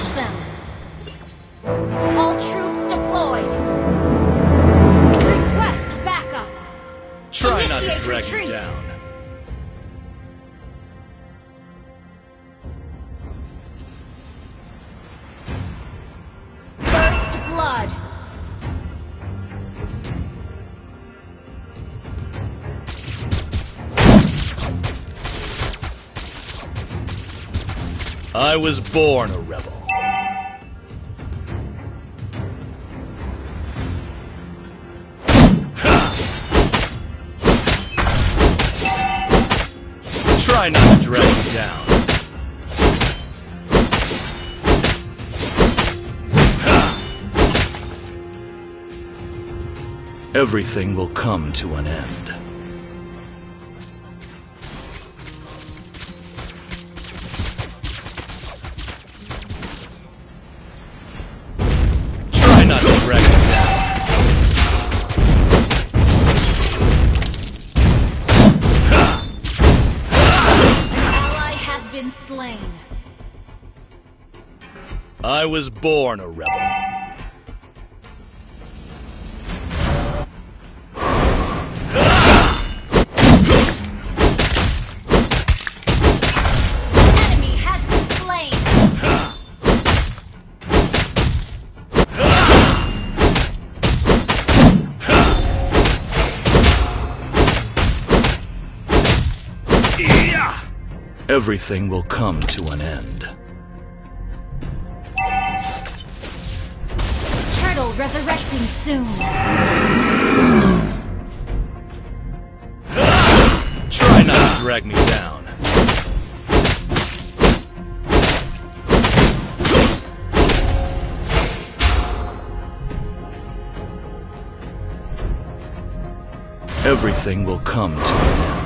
Smash them! All troops deployed! Request backup! try not to Initiate drag retreat. me down. First blood! I was born a Try not to drag me down. Everything will come to an end. Slain. I was born a rebel. Everything will come to an end. Turtle resurrecting soon. Try not to drag me down. Everything will come to an end.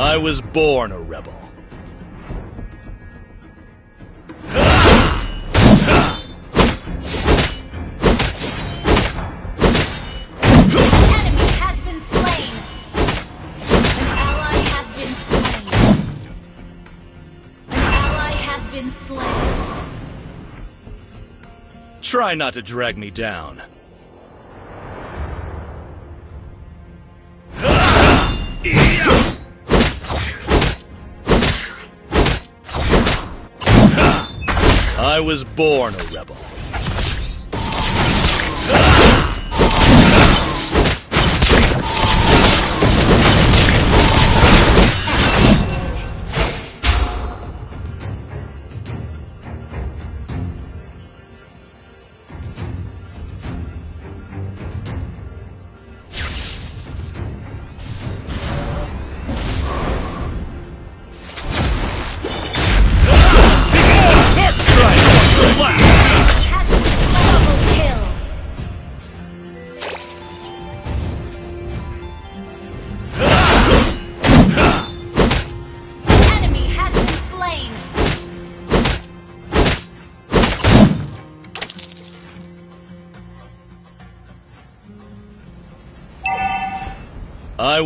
I was born a rebel. Enemy has been slain. An ally has been slain. An ally has been slain. Try not to drag me down. I was born a rebel.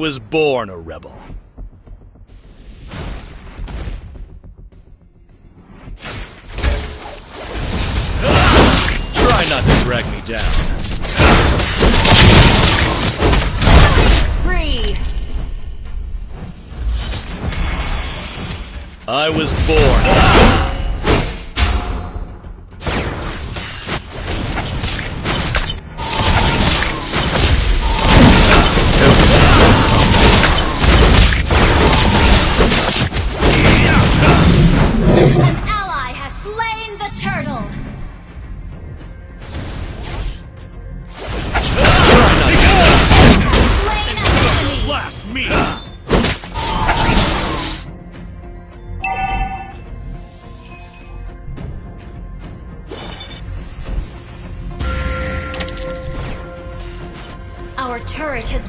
Was born a rebel. Try not to drag me down. Spree. I was born.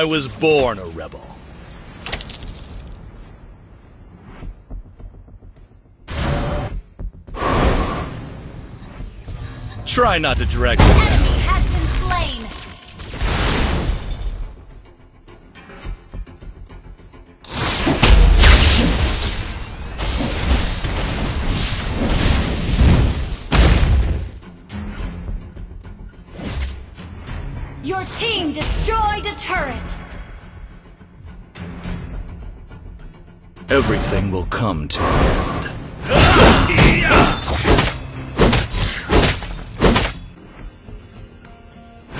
I was born a rebel. Try not to drag turret. Everything will come to an end.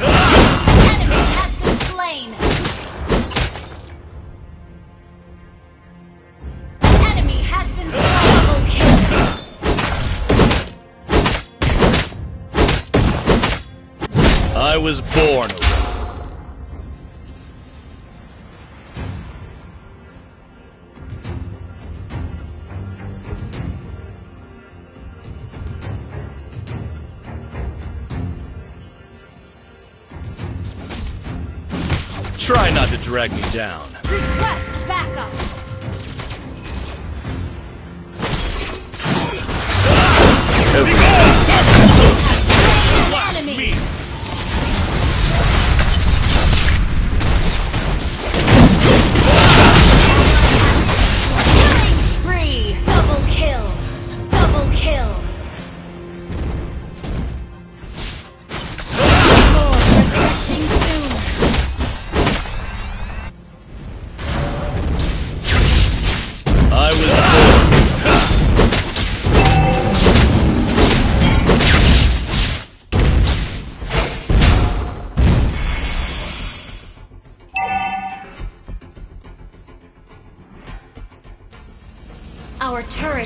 Enemy has been slain. Enemy has been. Double kill. I was born drag me down.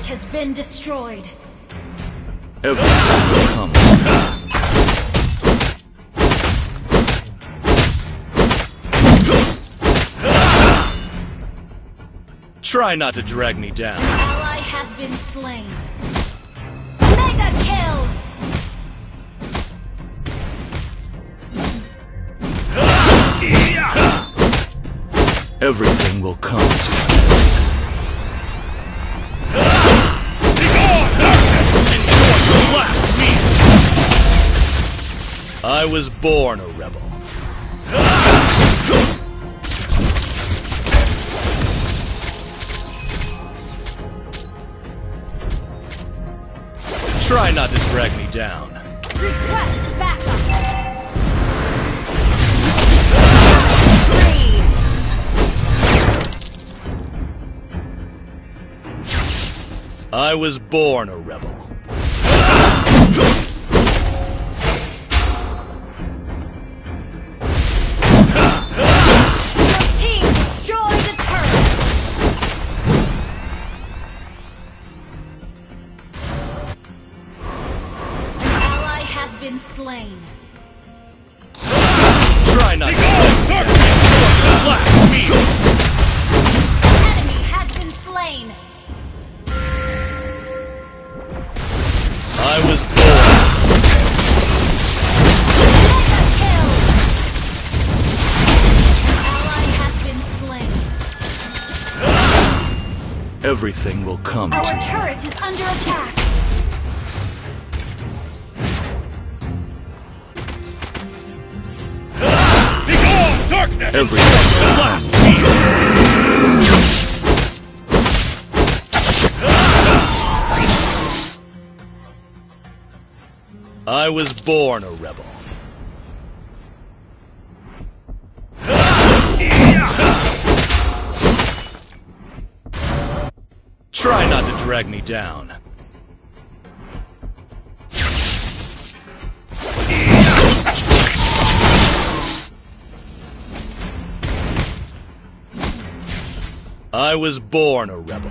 Turret has been destroyed. Everything come to an end. Try not to drag me down. Ally has been slain. Mega kill! Everything will come to an I was born a rebel. Try not to drag me down. Request backup! I was born a rebel. Everything will come to Our an end. turret is under attack. Darkness! Everything will come to. I was born a rebel. Drag me down. I was born a rebel.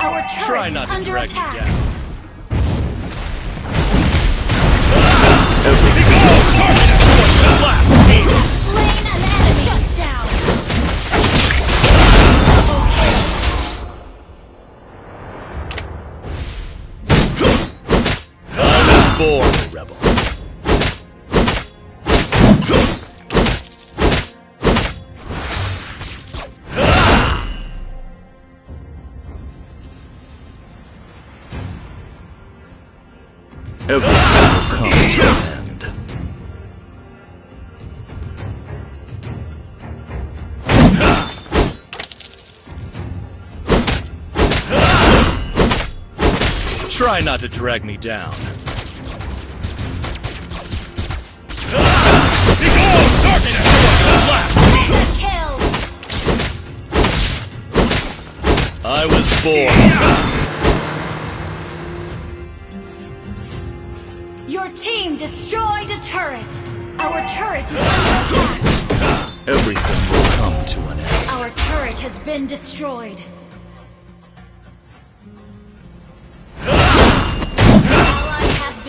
Our turret Try is not to under drag attack. me down. Born rebel. Everything will come Try not to drag me down. Begone, darkness! Blast me! Kill. I was born. Your team destroyed a turret. Our turret is under attack. Everything will come to an end. Our turret has been destroyed.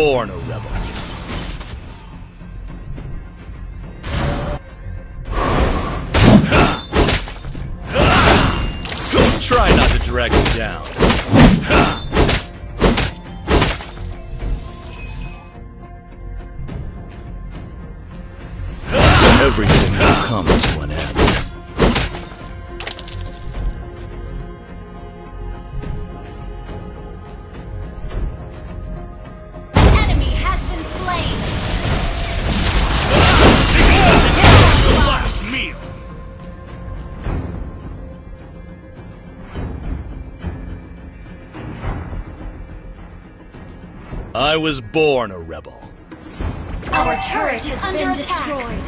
Born a rebel. Try not to drag me down. Everything will come to an end. I was born a rebel. Our turret has been destroyed.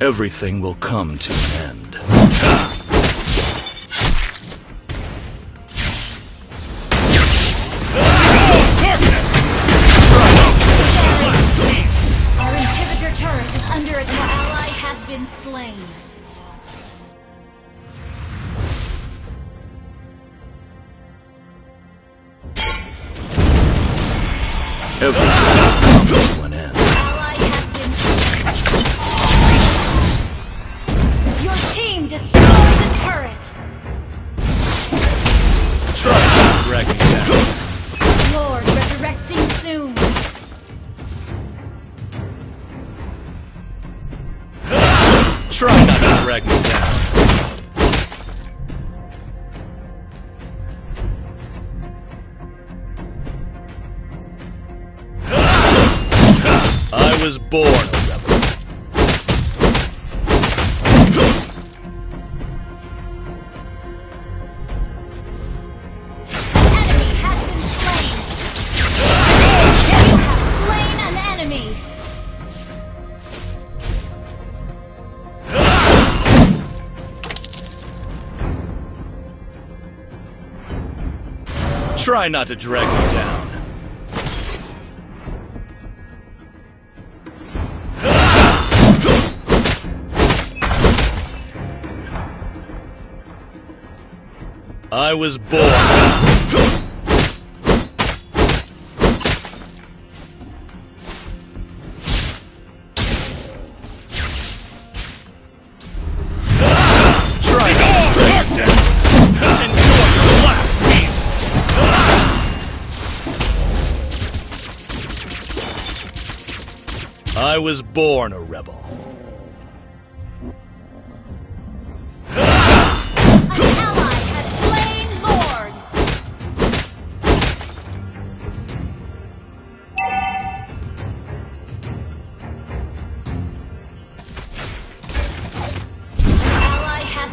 Everything will come to an end. Try not to drag me down. I was born. Born a rebel.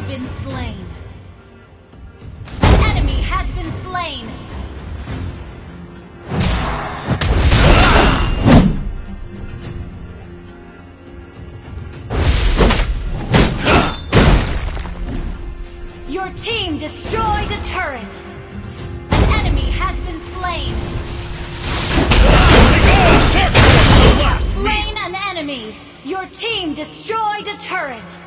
An ally team destroyed a turret. An enemy has been slain. Slain an enemy. Your team destroyed a turret.